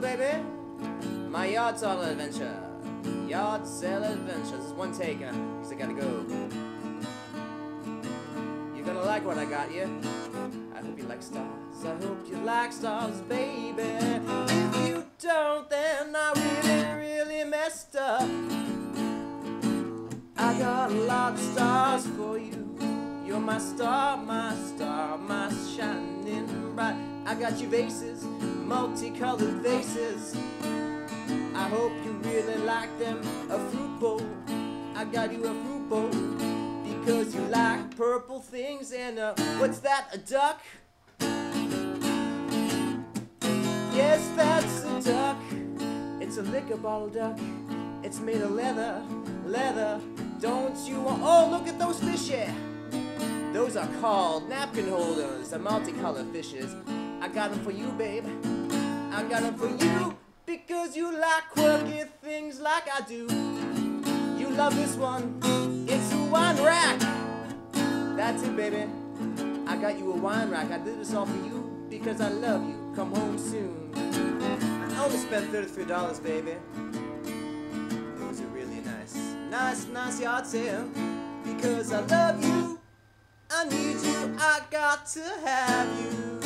baby. My yard sale adventure. Yard sale adventure. This is one take, uh, cause I gotta go. You're gonna like what I got you. I hope you like stars. I hope you like stars, baby. If you don't, then I really, really messed up. I got a lot of stars for you. You're my star, my star, my shining bright. I got you vases, multicolored vases. I hope you really like them. A fruit bowl. I got you a fruit bowl because you like purple things. And uh, what's that? A duck? Yes, that's a duck. It's a liquor bottle duck. It's made of leather, leather. Don't you want? Oh, look at those fish, fishes. Those are called napkin holders, the multicolored fishes. I got them for you, babe. I got them for you because you like quirky things like I do. You love this one. It's a wine rack. That's it, baby. I got you a wine rack. I did this all for you because I love you. Come home soon. I only spent $33, baby. It was really nice, nice, nice yard sale because I love you. I need you, I got to have you.